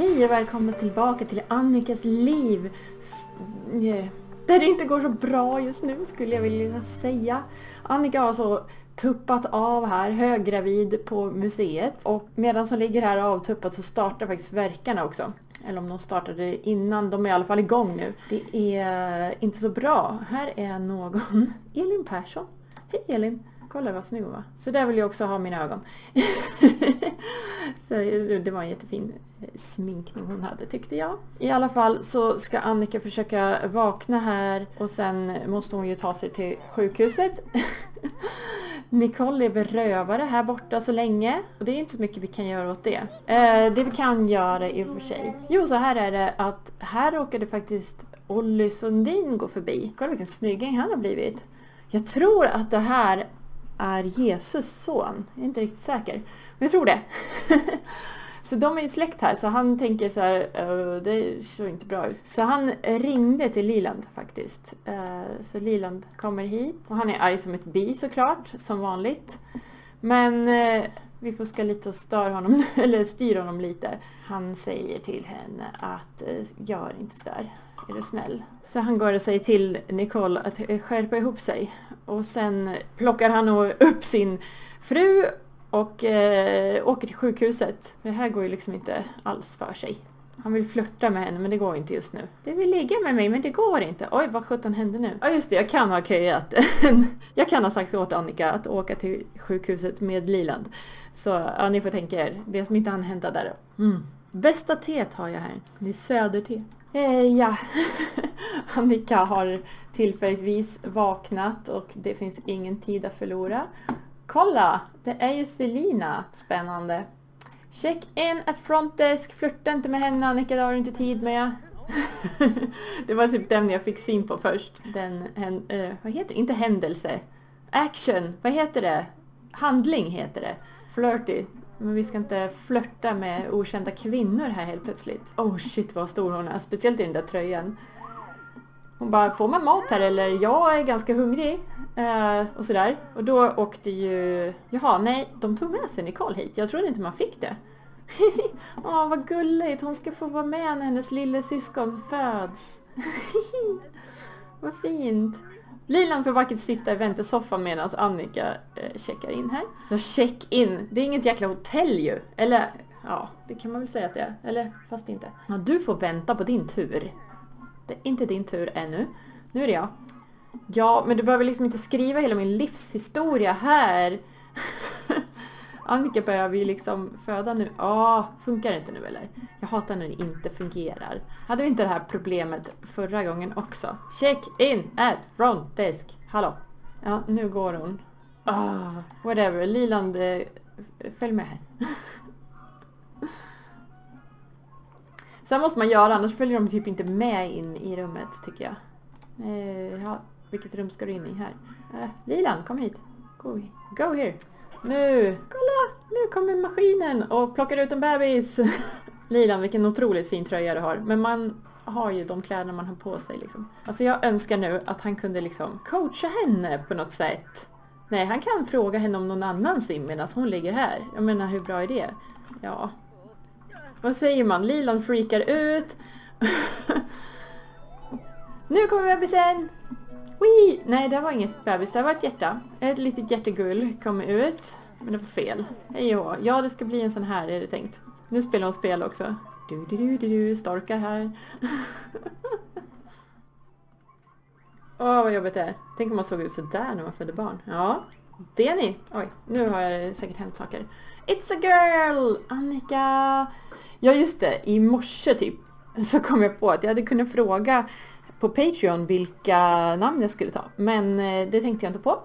Hej och välkomna tillbaka till Annikas liv. Där det inte går så bra just nu skulle jag vilja säga. Annika har så tuppat av här, höggravid på museet. Och medan hon ligger här avtuppat så startar faktiskt verkarna också. Eller om de startade innan, de är i alla fall igång nu. Det är inte så bra. Här är någon, Elin Persson. Hej Elin! Kolla vad snygg hon var. Så där vill jag också ha mina ögon. så det var en jättefin sminkning hon hade tyckte jag. I alla fall så ska Annika försöka vakna här och sen måste hon ju ta sig till sjukhuset. Nicole är berövare rövare här borta så länge. Och det är inte så mycket vi kan göra åt det. Eh, det vi kan göra i och för sig. Jo, så här är det att här råkade faktiskt Olly Sundin gå förbi. Kolla vilken snygging han har blivit. Jag tror att det här är Jesus son. Jag är inte riktigt säker. Men jag tror det. så de är ju släkt här så han tänker så här, det ser inte bra ut. Så han ringde till Liland faktiskt. Eh, så Liland kommer hit. Och han är arg som ett bi såklart, som vanligt. Men eh, vi får ska lite och stör honom, eller styra honom lite. Han säger till henne att eh, gör inte sådär. Är du snäll? Så han går och säger till Nicole att skärpa ihop sig. Och sen plockar han upp sin fru och eh, åker till sjukhuset. Det här går ju liksom inte alls för sig. Han vill flirta med henne men det går inte just nu. Du vill ligga med mig men det går inte. Oj vad sjutton hände nu? Ja just det, jag kan ha köat. jag kan ha sagt åt Annika att åka till sjukhuset med Liland. Så ja, ni får tänka er. Det som inte han hända där. Mm. Bästa teet har jag här. Det är söderte. Eh, ja, Annika har tillfälligtvis vaknat och det finns ingen tid att förlora. Kolla! Det är ju Selina. Spännande. Check in at front desk. Flirta inte med henne Annika, det har du inte tid med. det var typ den jag fick syn på först. Den, en, uh, eh, vad heter det? Inte händelse. Action. Vad heter det? Handling heter det. Flirty. Men vi ska inte flörta med okända kvinnor här helt plötsligt. Oh shit vad stor hon är. Speciellt i den där tröjan. Hon bara, får man mat här eller? Jag är ganska hungrig. Eh, och sådär. Och då åkte ju... Jaha, nej, de tog med sig Nicole hit. Jag trodde inte man fick det. Åh, vad gulligt. Hon ska få vara med när hennes lille syskon föds. vad fint. Lilan får vackert sitta i väntesoffan medan Annika eh, checkar in här. Så check in. Det är inget jäkla hotell ju. Eller ja, det kan man väl säga att det är. Eller fast inte. Ja, du får vänta på din tur. Det är inte din tur ännu. Nu är det jag. Ja, men du behöver liksom inte skriva hela min livshistoria här. Annika behöver ju liksom föda nu. Ja, funkar det inte nu eller? Jag hatar när det inte fungerar. Hade vi inte det här problemet förra gången också? Check in at front desk. Hallå? Ja, nu går hon. Ah, whatever. Liland, följ med här. Så här måste man göra, annars följer de typ inte med in i rummet tycker jag. Eh, ja, vilket rum ska du in i här? Eh, Lilan, kom hit. Go, go here. Nu, kolla! Nu kommer maskinen och plockar ut en bebis. Lilan, vilken otroligt fin tröja du har. Men man har ju de kläderna man har på sig liksom. Alltså jag önskar nu att han kunde liksom coacha henne på något sätt. Nej, han kan fråga henne om någon annan sim medan hon ligger här. Jag menar, hur bra är det? Ja. Vad säger man? Lilan freakar ut. nu kommer bebisen! Wee! Nej, det var inget bebis, det var ett hjärta. Ett litet hjärtegull kom ut. Men det var fel. Hej och hå. Ja, det ska bli en sån här är det tänkt. Nu spelar hon spel också. Du, du, du, du, du, storkar här. Åh, vad jobbigt det är. Tänk om man såg ut sådär när man födde barn. Ja, det är ni. Oj, nu har det säkert hänt saker. It's a girl! Annika! Ja, just det. I morse typ så kom jag på att jag hade kunnat fråga på Patreon vilka namn jag skulle ta. Men eh, det tänkte jag inte på.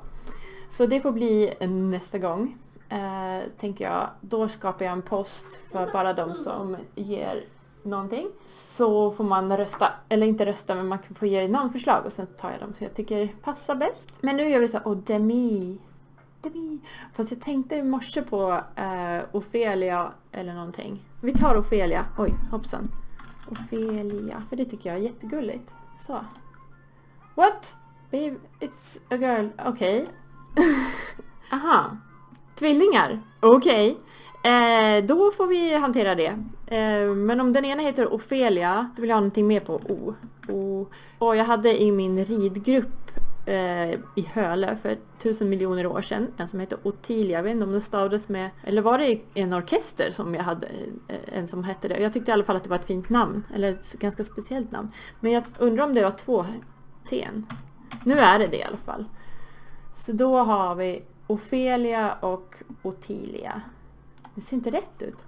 Så det får bli nästa gång. Eh, tänker jag. Då skapar jag en post för bara de som ger någonting. Så får man rösta, eller inte rösta men man kan få ge namnförslag och sen tar jag dem som jag tycker passar bäst. Men nu gör vi så här, oh Demi. Demi. Fast jag tänkte i morse på eh, Ofelia eller någonting. Vi tar Ofelia. Oj, hoppsan. Ofelia, för det tycker jag är jättegulligt. Så. What? Babe, it's a girl. Okej. Aha. Tvillingar. Okej. Eh, då får vi hantera det. Eh, men om den ena heter Ofelia, då vill jag ha någonting mer på O. o. Och jag hade i min ridgrupp eh, i Hölö för tusen miljoner år sedan en som hette Ottilia. Jag vet inte om det stavades med, eller var det en orkester som jag hade, eh, en som hette det. Jag tyckte i alla fall att det var ett fint namn, eller ett ganska speciellt namn. Men jag undrar om det var två scen. Nu är det det i alla fall. Så då har vi Ofelia och Ottilia. Det ser inte rätt ut.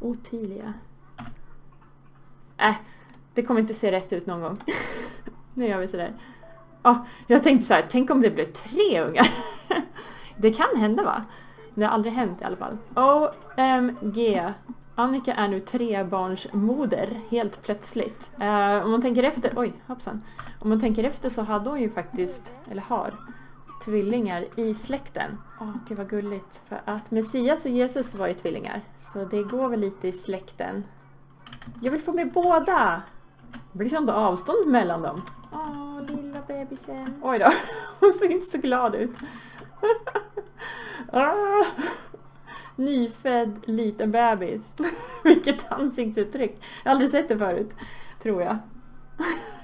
Ottilia. Äh, det kommer inte se rätt ut någon gång. nu gör vi sådär. Oh, jag tänkte så här, tänk om det blev tre ungar. det kan hända va? Det har aldrig hänt i alla fall. OMG. Annika är nu trebarnsmoder helt plötsligt. Uh, om man tänker efter, oj hoppsan. Om man tänker efter så hade hon ju faktiskt, eller har, tvillingar i släkten. Åh, oh, gud vad gulligt. För att Messias och Jesus var ju tvillingar. Så det går väl lite i släkten. Jag vill få med båda! Det blir sånt avstånd mellan dem. Åh, lilla bebisen. Oj då, hon ser inte så glad ut. ah, nyfödd liten bebis. Vilket ansiktsuttryck. Jag har aldrig sett det förut, tror jag.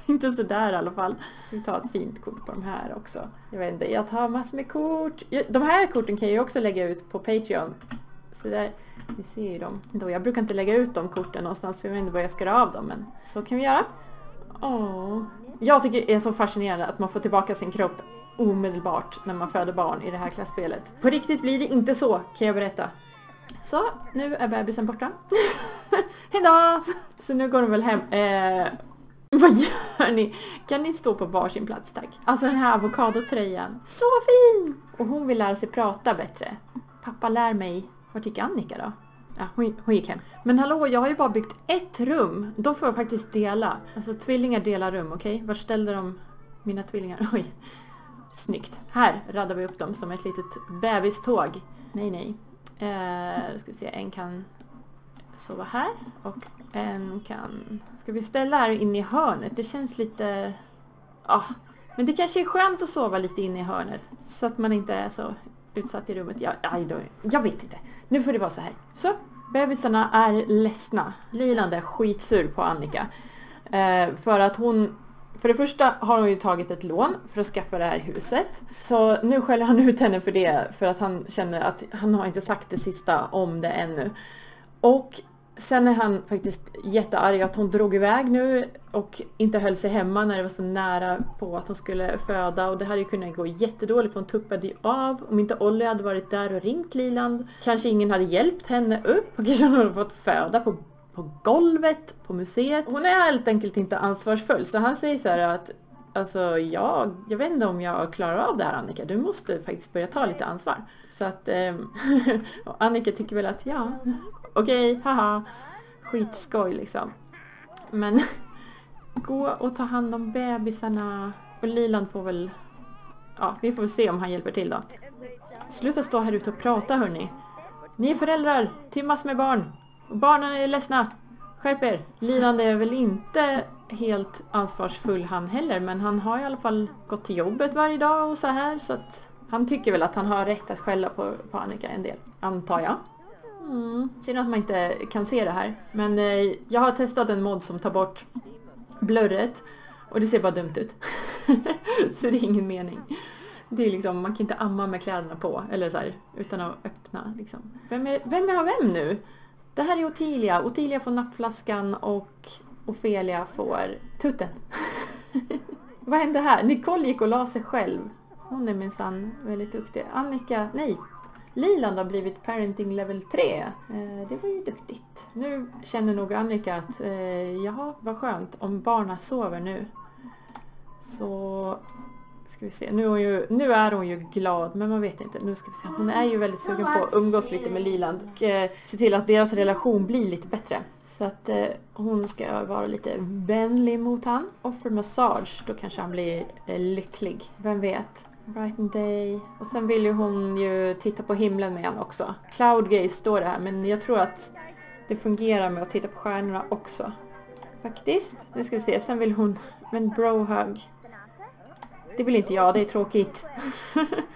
inte sådär i alla fall. Så vi tar ett fint kort på de här också. Jag vet inte, jag tar massor med kort. De här korten kan jag också lägga ut på Patreon. Så där, ni ser ju dem. Då, jag brukar inte lägga ut de korten någonstans för jag vet inte vad jag ska göra av dem. Men så kan vi göra. Åh. Jag tycker det är så fascinerande att man får tillbaka sin kropp omedelbart när man föder barn i det här klassspelet. På riktigt blir det inte så kan jag berätta. Så, nu är bebisen borta. Hejdå! Så nu går de väl hem. Eh, vad gör ni? Kan ni stå på varsin plats tack? Alltså den här avokadotröjan. Så fin! Och hon vill lära sig prata bättre. Pappa lär mig. Vad tycker Annika då? Ja, hon, hon gick hem. Men hallå, jag har ju bara byggt ett rum. De får jag faktiskt dela. Alltså tvillingar delar rum, okej? Okay? Var ställde de mina tvillingar? Oj. Snyggt. Här raddar vi upp dem som ett litet bebiståg. Nej, nej. Eh, ska vi se, en kan sova här och en kan... Ska vi ställa här inne i hörnet? Det känns lite... Ah, men det kanske är skönt att sova lite inne i hörnet så att man inte är så utsatt i rummet. Jag, aj då, jag vet inte. Nu får det vara så här. Så, bebisarna är ledsna. Liland är skitsur på Annika. Eh, för att hon för det första har hon ju tagit ett lån för att skaffa det här huset. Så nu skäller han ut henne för det för att han känner att han har inte sagt det sista om det ännu. Och Sen är han faktiskt jättearg att hon drog iväg nu och inte höll sig hemma när det var så nära på att hon skulle föda och det hade ju kunnat gå jättedåligt för hon tuppade ju av. Om inte Olli hade varit där och ringt Liland kanske ingen hade hjälpt henne upp och kanske hon hade fått föda på, på golvet på museet. Hon är helt enkelt inte ansvarsfull så han säger så att Alltså jag, jag vet inte om jag klarar av det här Annika, du måste faktiskt börja ta lite ansvar. Så att eh, Annika tycker väl att ja, okej, okay, haha, skitskoj liksom. Men gå och ta hand om bebisarna. Och Liland får väl, ja vi får väl se om han hjälper till då. Sluta stå här ute och prata hörni. Ni är föräldrar till massor med barn. Och barnen är ledsna. Skärp er! Lilan är väl inte helt ansvarsfull han heller men han har i alla fall gått till jobbet varje dag och så här så att han tycker väl att han har rätt att skälla på, på Annika en del, antar jag. Mm. Synd att man inte kan se det här. Men eh, jag har testat en mod som tar bort blurret och det ser bara dumt ut. så det är ingen mening. Det är liksom, man kan inte amma med kläderna på eller så här, utan att öppna. Liksom. Vem, är, vem har vem nu? Det här är Ottilia. Ottilia får nappflaskan och Ofelia får tutten. Vad hände här? Nicole gick och la sig själv. Hon är minsann väldigt duktig. Annika, nej, Liland har blivit parenting level 3. Eh, det var ju duktigt. Nu känner nog Annika att eh, jaha, vad skönt om barnen sover nu. Så ska vi se. Nu är, hon ju, nu är hon ju glad men man vet inte. Nu ska vi se. Hon är ju väldigt sugen på att umgås lite med Liland och eh, se till att deras relation blir lite bättre. Så att eh, hon ska vara lite vänlig mot han. Offer massage, då kanske han blir eh, lycklig. Vem vet? Brighten Day. Och sen vill ju hon ju titta på himlen med honom också. Cloud gaze står det här men jag tror att det fungerar med att titta på stjärnorna också. Faktiskt. Nu ska vi se, sen vill hon Men brohug. Det vill inte jag, det är tråkigt.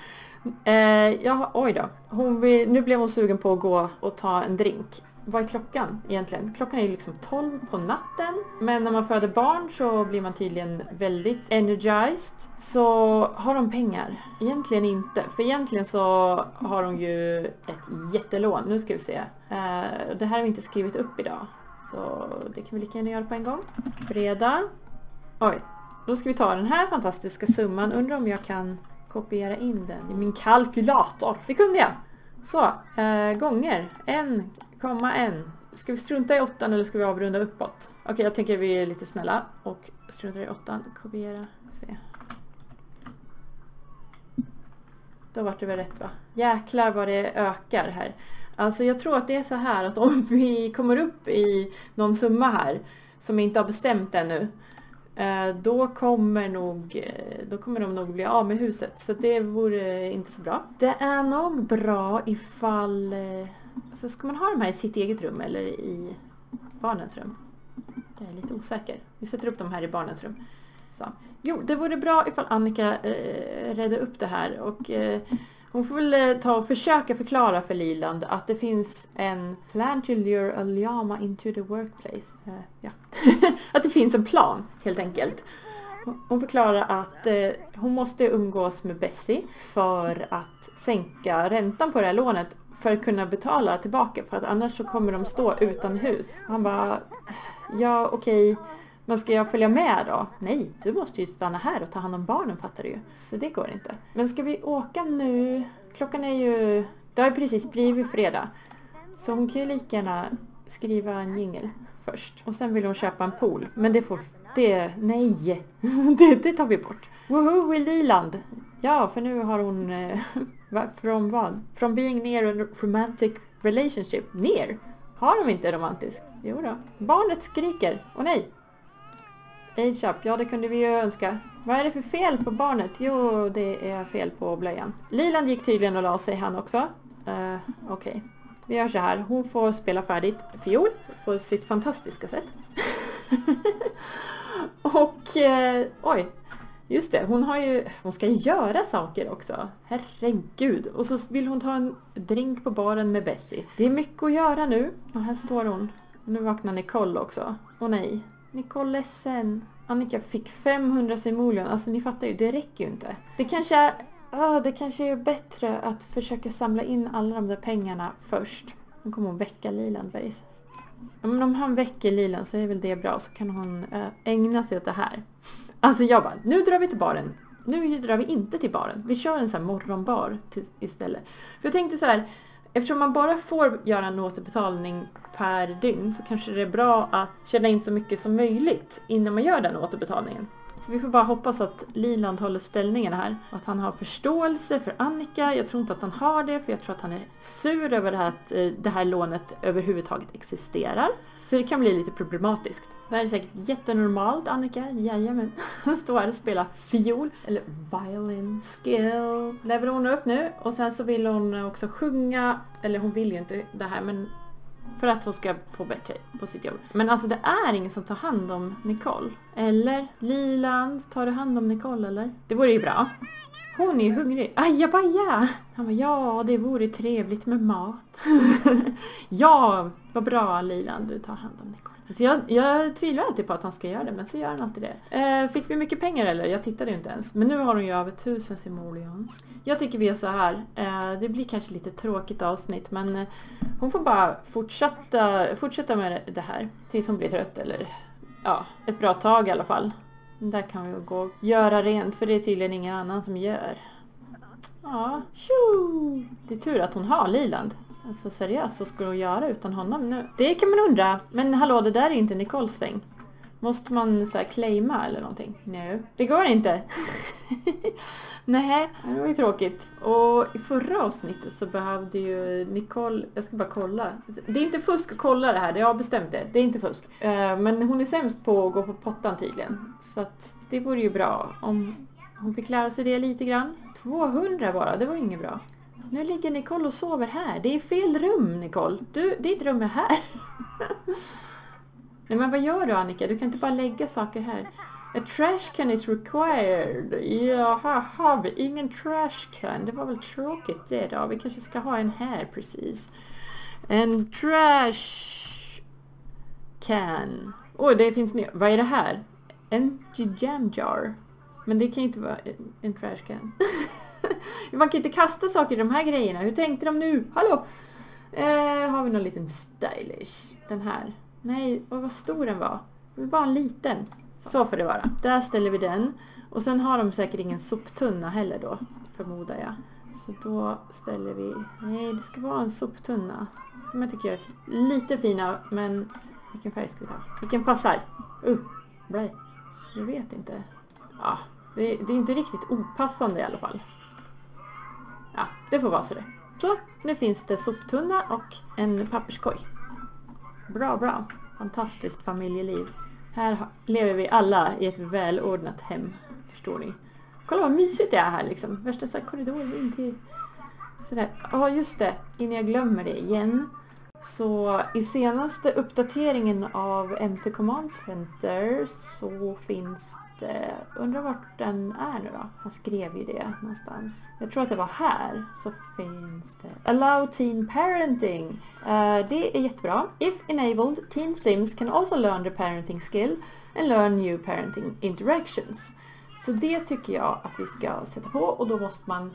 Eh, ja, oj då. Hon vill, nu blev hon sugen på att gå och ta en drink. Vad är klockan egentligen? Klockan är ju liksom 12 på natten. Men när man föder barn så blir man tydligen väldigt energized. Så har de pengar? Egentligen inte. För egentligen så har de ju ett jättelån. Nu ska vi se. Eh, det här har vi inte skrivit upp idag. Så det kan vi lika gärna göra på en gång. Fredag. Oj. Då ska vi ta den här fantastiska summan. Undrar om jag kan kopiera in den i min kalkylator. Det kunde jag! Så, eh, gånger. En komma en. Ska vi strunta i åttan eller ska vi avrunda uppåt? Okej, okay, jag tänker vi är lite snälla och struntar i åttan. Kopiera, se. Då vart det väl rätt va? Jäklar vad det ökar här. Alltså jag tror att det är så här att om vi kommer upp i någon summa här som vi inte har bestämt ännu Eh, då kommer, nog, eh, då kommer de nog bli av med huset. Så det vore inte så bra. Det är nog bra ifall... Eh, alltså ska man ha de här i sitt eget rum eller i barnens rum? Jag är lite osäker. Vi sätter upp dem här i barnens rum. Så. Jo, det vore bra ifall Annika eh, redde upp det här. Och, eh, hon får väl eh, ta och försöka förklara för Liland att det finns en plan to lure a llama into the workplace. Uh, ja. att det finns en plan helt enkelt. Hon förklarar att eh, hon måste umgås med Bessie för att sänka räntan på det här lånet för att kunna betala tillbaka för att annars så kommer de stå utan hus. Han bara, ja okej, okay men ska jag följa med då? Nej, du måste ju stanna här och ta hand om barnen fattar du ju. Så det går inte. Men ska vi åka nu? Klockan är ju... Det har ju precis blivit fredag. Så hon kan ju lika gärna skriva en jingel först. Och sen vill hon köpa en pool. Men det får... Det... Nej! det, det tar vi bort. Woho i Liland! Ja, för nu har hon... Eh, från vad? Från being near a romantic relationship. Ner? Har de inte romantisk? Jo då. Barnet skriker. Och nej, Age up, ja det kunde vi ju önska. Vad är det för fel på barnet? Jo, det är fel på blöjan. Liland gick tydligen och la sig han också. Uh, Okej. Okay. Vi gör så här. Hon får spela färdigt fiol på sitt fantastiska sätt. och eh, oj, just det. Hon har ju, hon ska göra saker också. Herregud. Och så vill hon ta en drink på baren med Bessie. Det är mycket att göra nu. Och här står hon. Nu vaknar Nicole också. Åh nej, Nicole ledsen. Annika fick 500 simoleon. Alltså ni fattar ju, det räcker ju inte. Det kanske är, oh, det kanske är bättre att försöka samla in alla de där pengarna först. Nu kommer hon väcka Lilandbergs. Men om han väcker Liland så är väl det bra så kan hon eh, ägna sig åt det här. Alltså jag bara, nu drar vi till baren. Nu drar vi inte till baren. Vi kör en sån här morgonbar till, istället. För jag tänkte så här, Eftersom man bara får göra en återbetalning per dygn så kanske det är bra att tjäna in så mycket som möjligt innan man gör den återbetalningen. Så vi får bara hoppas att Liland håller ställningen här och att han har förståelse för Annika. Jag tror inte att han har det för jag tror att han är sur över att eh, det här lånet överhuvudtaget existerar. Så det kan bli lite problematiskt. Det här är säkert jättenormalt Annika, jajamän. Stå här och spela fiol, eller violin skill. Lever hon upp nu och sen så vill hon också sjunga, eller hon vill ju inte det här men för att hon ska få bättre på sitt jobb. Men alltså det är ingen som tar hand om Nicole. Eller? Liland, tar du hand om Nicole eller? Det vore ju bra. Hon är ju hungrig. Ajabaja! Han bara, ja det vore trevligt med mat. ja, vad bra Liland, du tar hand om Nicole. Så jag, jag tvivlar alltid på att han ska göra det, men så gör han alltid det. Eh, fick vi mycket pengar eller? Jag tittade ju inte ens. Men nu har hon ju över tusen simoleons. Jag tycker vi gör så här. Eh, det blir kanske lite tråkigt avsnitt, men eh, hon får bara fortsätta, fortsätta med det här tills hon blir trött eller ja, ett bra tag i alla fall. Där kan vi gå och göra rent, för det är tydligen ingen annan som gör. Ja, tjo! Det är tur att hon har Liland. Alltså seriöst, vad skulle hon göra utan honom nu? Det kan man undra. Men hallå, det där är inte Nicoles säng. Måste man så här claima eller någonting? Nej, no. det går inte. Nej, det var ju tråkigt. Och i förra avsnittet så behövde ju Nicole, jag ska bara kolla. Det är inte fusk att kolla det här, jag har bestämt det. Det är inte fusk. Eh, men hon är sämst på att gå på pottan tydligen. Så att det vore ju bra om hon fick lära sig det lite grann. 200 bara, det var inget bra. Nu ligger Nicole och sover här. Det är fel rum Nicole. Du, ditt rum är här. Nej men vad gör du Annika? Du kan inte bara lägga saker här. A trash can is required. Jaha, har vi ingen trash can. Det var väl tråkigt det då. Vi kanske ska ha en här precis. En trash can. Oj, det finns ny. Vad är det här? En jam jar. Men det kan ju inte vara en trash can. Man kan inte kasta saker i de här grejerna. Hur tänkte de nu? Hallå? Eh, har vi någon liten stylish? Den här. Nej, och vad stor den var. Det var en liten. Så får det vara. Där ställer vi den. Och sen har de säkert ingen soptunna heller då, förmodar jag. Så då ställer vi... Nej, det ska vara en soptunna. De här tycker jag är lite fina, men vilken färg ska vi ta? Vilken passar? Uh, blä. Jag vet inte. Ja, det, det är inte riktigt opassande i alla fall. Det får vara så det. Så, nu finns det soptunna och en papperskorg. Bra, bra. Fantastiskt familjeliv. Här lever vi alla i ett välordnat hem, förstår ni. Kolla vad mysigt det är här liksom. Värsta så här korridoren in till... Sådär. Ja, just det. Innan jag glömmer det igen. Så i senaste uppdateringen av MC Command Center så finns eh, Undrar vart den är nu då? Han skrev ju det någonstans. Jag tror att det var här. Så finns det... Allow Teen Parenting. Uh, det är jättebra. If enabled, Teen Sims can also learn the parenting skill and learn new parenting interactions. Så det tycker jag att vi ska sätta på och då måste man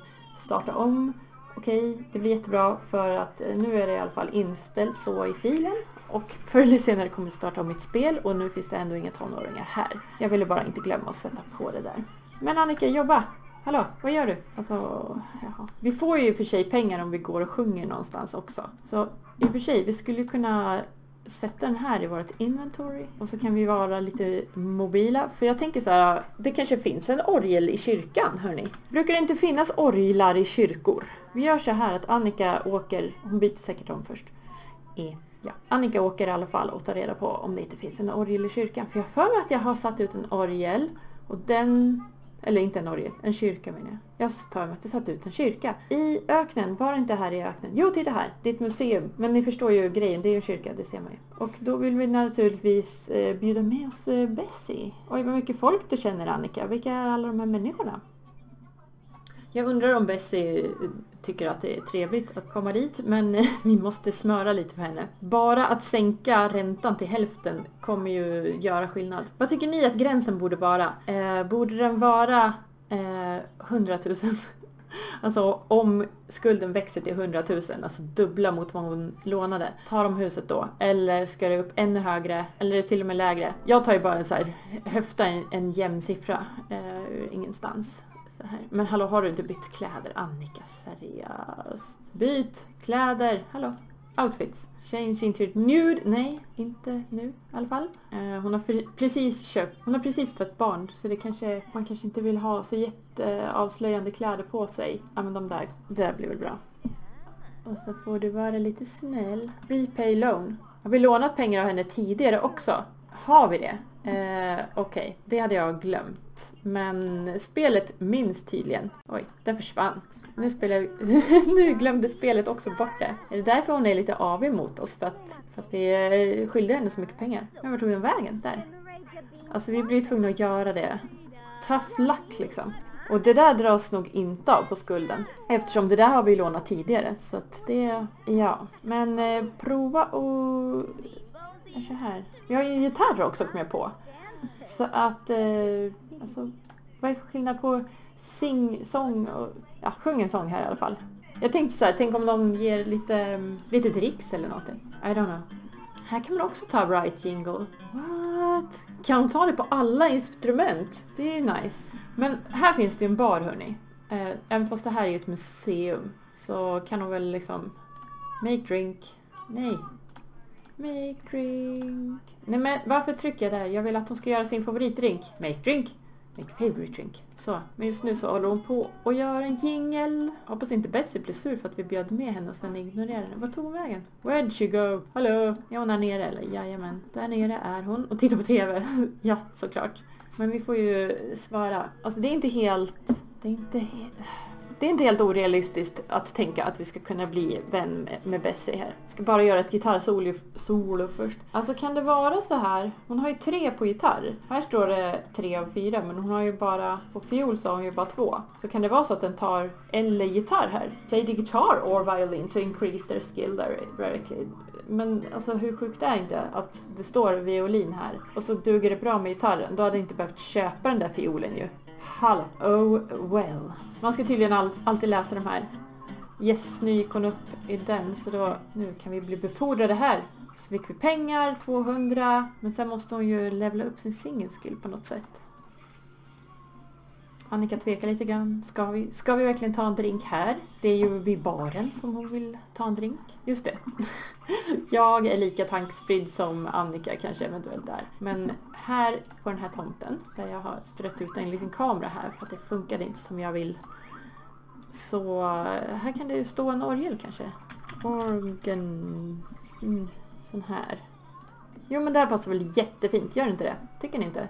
starta om. Okej, det blir jättebra för att eh, nu är det i alla fall inställt så i filen. Och förr eller senare kommer jag starta om mitt spel och nu finns det ändå inga tonåringar här. Jag ville bara inte glömma att sätta på det där. Men Annika, jobba! Hallå, vad gör du? Alltså, jaha. Vi får ju i och för sig pengar om vi går och sjunger någonstans också. Så i och för sig, vi skulle ju kunna sätta den här i vårt inventory och så kan vi vara lite mobila. För jag tänker så här, det kanske finns en orgel i kyrkan, hörni. Brukar det inte finnas orglar i kyrkor? Vi gör så här att Annika åker, hon byter säkert om först. E. Ja. Annika åker i alla fall och tar reda på om det inte finns en orgel i kyrkan. För jag har för mig att jag har satt ut en orgel och den eller inte en orgel, en kyrka menar jag. Jag har för mig att jag satt ut en kyrka. I öknen, var det inte här i öknen? Jo, titta här! Det är ett museum. Men ni förstår ju grejen, det är ju en kyrka, det ser man ju. Och då vill vi naturligtvis eh, bjuda med oss eh, Bessie. Oj, vad mycket folk du känner Annika. Vilka är alla de här människorna? Jag undrar om Bessie eh, tycker att det är trevligt att komma dit, men vi måste smöra lite för henne. Bara att sänka räntan till hälften kommer ju göra skillnad. Vad tycker ni att gränsen borde vara? Eh, borde den vara eh, 100 000? Alltså om skulden växer till 100 000, alltså dubbla mot vad hon lånade. Tar de huset då? Eller ska det upp ännu högre? Eller till och med lägre? Jag tar ju bara en så här, höfta en, en jämn siffra eh, ur ingenstans. Så här. Men hallå, har du inte bytt kläder? Annika, seriöst? Byt kläder! Hallå? Outfits. Change into nude. Nej, inte nu i alla fall. Eh, hon har precis köpt, hon har precis fött barn så det kanske, man kanske inte vill ha så jätteavslöjande kläder på sig. Ja men de där, det där blir väl bra. Och så får du vara lite snäll. Repay loan. Har vi lånat pengar av henne tidigare också? Har vi det? Eh, Okej, det hade jag glömt. Men spelet minns tydligen. Oj, den försvann. Nu, spelar jag... nu glömde spelet också bort det. Är det därför hon är lite avig mot oss? För att, för att vi eh, skyllde henne så mycket pengar? Men vart tog den vägen? Där. Alltså vi blir tvungna att göra det. Tough luck liksom. Och det där dras nog inte av på skulden. Eftersom det där har vi lånat tidigare. Så att det, ja. Men eh, prova och... Så här. Vi har ju en gitarr också kom jag på. Så att, eh, alltså, vad är det för skillnad på sing, sång och, ja, sjung en sång här i alla fall. Jag tänkte så här, tänk om de ger lite, lite dricks eller någonting. I don't know. Här kan man också ta right jingle. What? Kan hon ta det på alla instrument? Det är nice. Men här finns det ju en bar hörni. Eh, även fast det här är ett museum så kan hon väl liksom make drink. Nej. Make drink. Nej men varför trycker jag där? Jag vill att hon ska göra sin favoritdrink. Make drink. Make favorite drink. Så, men just nu så håller hon på och gör en jingel. Hoppas inte Bessie blir sur för att vi bjöd med henne och sen ignorerade henne. Vart tog hon vägen? Where'd she go? Hallå? Är hon här nere eller? Jajamän. Där nere är hon och tittar på TV. ja, såklart. Men vi får ju svara. Alltså det är inte helt... Det är inte helt... Det är inte helt orealistiskt att tänka att vi ska kunna bli vän med, med Bessie här. Jag ska bara göra ett gitarrsolo solo först. Alltså kan det vara så här? Hon har ju tre på gitarr. Här står det tre av fyra men hon har ju bara, på fiol så har hon ju bara två. Så kan det vara så att den tar eller gitarr här? Play the guitar or violin to increase their skill directly. Men alltså hur sjukt är inte att det står violin här och så duger det bra med gitarren. Då hade jag inte behövt köpa den där fiolen ju. Hallå, oh well. Man ska tydligen all, alltid läsa de här. Yes, nu gick hon upp i den så då, nu kan vi bli befordrade här. Så fick vi pengar, 200, men sen måste hon ju levla upp sin singelskill på något sätt. Annika tvekar lite grann. Ska vi, ska vi verkligen ta en drink här? Det är ju vid baren som hon vill ta en drink. Just det. Jag är lika tankspridd som Annika kanske eventuellt är. Men här på den här tomten, där jag har strött ut en liten kamera här för att det funkade inte som jag vill. Så här kan det ju stå en orgel kanske. Organ... Mm, sån här. Jo men det här passar väl jättefint, gör inte det? Tycker ni inte?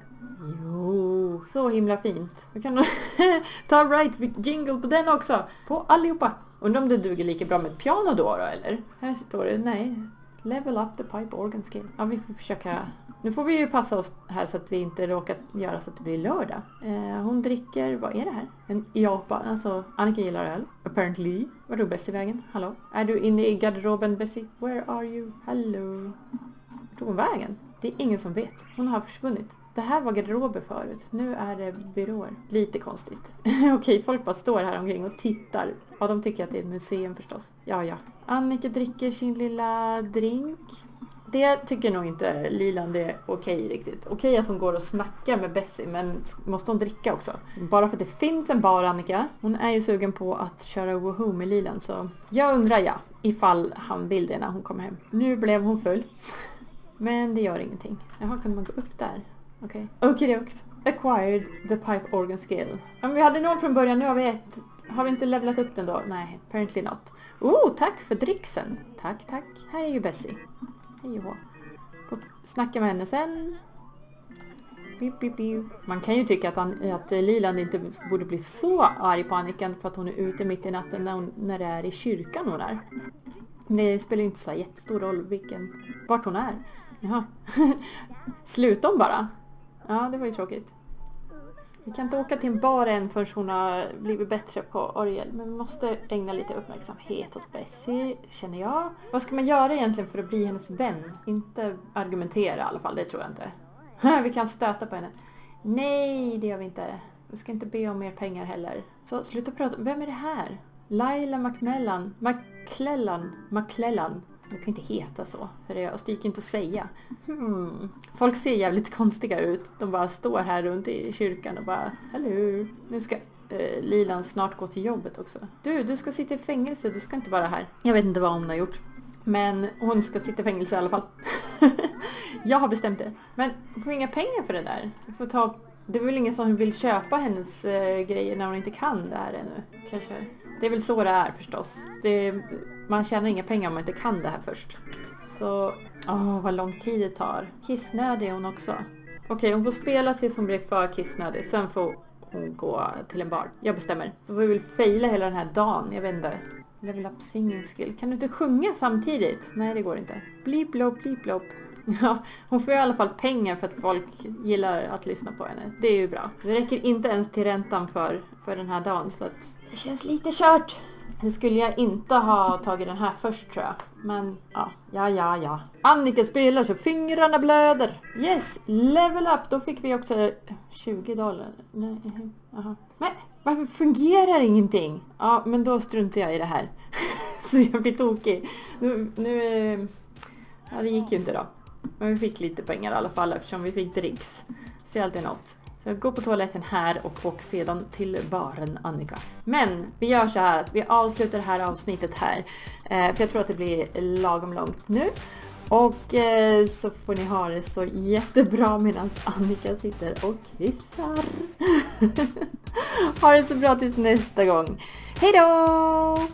Jo, så himla fint. Vi kan ta right jingle på den också. På allihopa. Undrar om det duger lika bra med ett piano då, då eller? Här står det, nej. Level up the pipe organ skill. Ja, vi får försöka. Nu får vi ju passa oss här så att vi inte råkar göra så att det blir lördag. Eh, hon dricker, vad är det här? En Iapa, alltså Annika gillar öl. Apparently. Var tog Bessie vägen? Hallå? Är du inne i garderoben Bessie? Where are you? Hallå? Vart tog hon vägen? Det är ingen som vet. Hon har försvunnit. Det här var garderober förut. Nu är det byråer. Lite konstigt. Okej, folk bara står här omkring och tittar. Ja, de tycker att det är ett museum förstås. Ja, ja. Annika dricker sin lilla drink. Det tycker nog inte Liland är okej riktigt. Okej att hon går och snackar med Bessie men måste hon dricka också? Bara för att det finns en bar Annika. Hon är ju sugen på att köra Woohoo med Liland så jag undrar ja ifall han vill det när hon kommer hem. Nu blev hon full. Men det gör ingenting. Jaha, kunde man gå upp där? Okej. Okay. Okidokt. Acquired the pipe organ skill. Om vi hade noll från början, nu har vi ett. Har vi inte levlat upp den då? Nej, apparently not. Oh, tack för dricksen. Tack, tack. Här är ju Bessie. Hej och Får snacka med henne sen. Man kan ju tycka att, han, att eh, Liland inte borde bli så arg på Anniken för att hon är ute mitt i natten när, hon, när det är i kyrkan hon är. Men det spelar ju inte så jättestor roll vilken, vart hon är. Jaha. Slut hon bara? Ja, det var ju tråkigt. Vi kan inte åka till en bar än förrän hon har blivit bättre på orgel. Men vi måste ägna lite uppmärksamhet åt Bessie, känner jag. Vad ska man göra egentligen för att bli hennes vän? Inte argumentera i alla fall, det tror jag inte. vi kan stöta på henne. Nej, det gör vi inte. Vi ska inte be om mer pengar heller. Så sluta prata. Vem är det här? Laila Macmillan. McClellan. McClellan. Det kan inte heta så. Seriöst, det gick inte att säga. Hmm. Folk ser jävligt konstiga ut. De bara står här runt i kyrkan och bara Hallå! Nu ska eh, Lilan snart gå till jobbet också. Du, du ska sitta i fängelse, du ska inte vara här. Jag vet inte vad hon har gjort. Men hon ska sitta i fängelse i alla fall. jag har bestämt det. Men hon får inga pengar för det där. Får ta det är väl ingen som vill köpa hennes eh, grejer när hon inte kan det här ännu. Kanske. Det är väl så det är förstås. Det, man tjänar inga pengar om man inte kan det här först. Så, åh vad lång tid det tar. Kissnödig är hon också. Okej, okay, hon får spela tills hon blir för kissnödig. Sen får hon gå till en bar. Jag bestämmer. Så får vi väl faila hela den här dagen. Jag vet inte. Level up singing skill. Kan du inte sjunga samtidigt? Nej, det går inte. Bleep, blop, bleep, blop. Ja, hon får i alla fall pengar för att folk gillar att lyssna på henne. Det är ju bra. Det räcker inte ens till räntan för, för den här dagen så att det känns lite kört. Nu skulle jag inte ha tagit den här först tror jag. Men ja, ja, ja, ja. Annika spelar så fingrarna blöder. Yes, level up. Då fick vi också 20 dollar. Nej, aha. Men varför fungerar ingenting? Ja, men då struntar jag i det här. så jag blir tokig. Nu, nu, eh, ja det gick ju inte då. Men vi fick lite pengar i alla fall eftersom vi fick dricks. Så alltid något. Så jag går på toaletten här och åk sedan till baren Annika. Men vi gör så här att vi avslutar det här avsnittet här. Eh, för jag tror att det blir lagom långt nu. Och eh, så får ni ha det så jättebra medan Annika sitter och kissar. ha det så bra tills nästa gång. Hejdå!